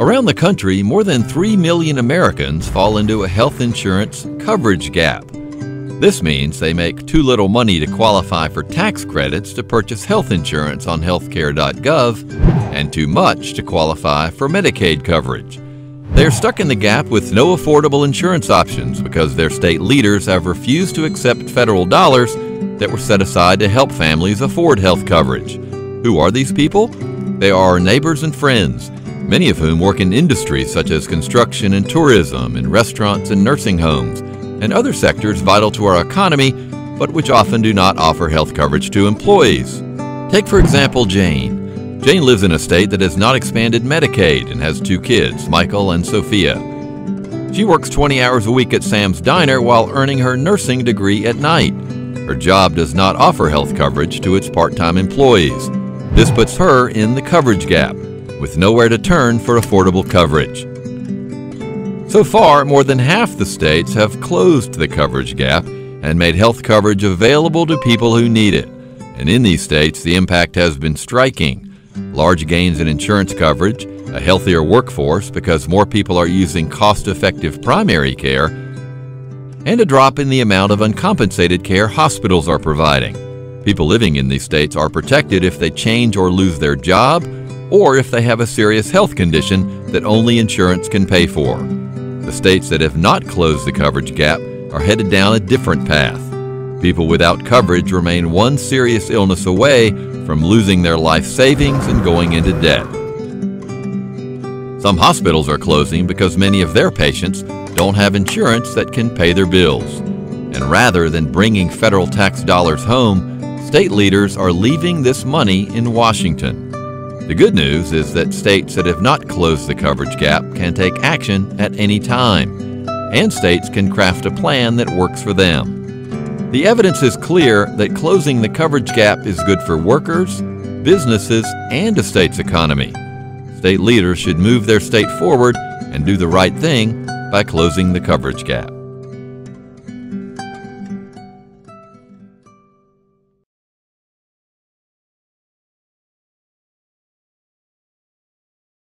Around the country, more than 3 million Americans fall into a health insurance coverage gap. This means they make too little money to qualify for tax credits to purchase health insurance on healthcare.gov and too much to qualify for Medicaid coverage. They are stuck in the gap with no affordable insurance options because their state leaders have refused to accept federal dollars that were set aside to help families afford health coverage. Who are these people? They are our neighbors and friends, many of whom work in industries such as construction and tourism, in restaurants and nursing homes, and other sectors vital to our economy, but which often do not offer health coverage to employees. Take, for example, Jane. Jane lives in a state that has not expanded Medicaid and has two kids, Michael and Sophia. She works 20 hours a week at Sam's Diner while earning her nursing degree at night. Her job does not offer health coverage to its part time employees. This puts her in the coverage gap, with nowhere to turn for affordable coverage. So far, more than half the states have closed the coverage gap and made health coverage available to people who need it. And in these states, the impact has been striking. Large gains in insurance coverage, a healthier workforce because more people are using cost effective primary care, and a drop in the amount of uncompensated care hospitals are providing. People living in these states are protected if they change or lose their job or if they have a serious health condition that only insurance can pay for. The states that have not closed the coverage gap are headed down a different path. People without coverage remain one serious illness away from losing their life savings and going into debt. Some hospitals are closing because many of their patients don't have insurance that can pay their bills. And rather than bringing federal tax dollars home, state leaders are leaving this money in Washington. The good news is that states that have not closed the coverage gap can take action at any time, and states can craft a plan that works for them. The evidence is clear that closing the coverage gap is good for workers, businesses, and a state's economy. State leaders should move their state forward and do the right thing by closing the coverage gap.